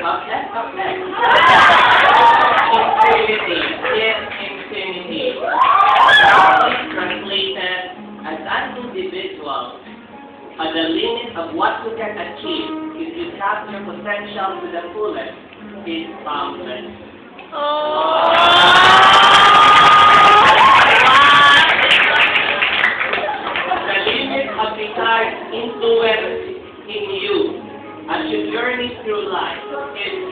Roughly translated as at the limit of what you can achieve if you tap your potential to the fullest is boundless. The limit of God's influence journey through life. Is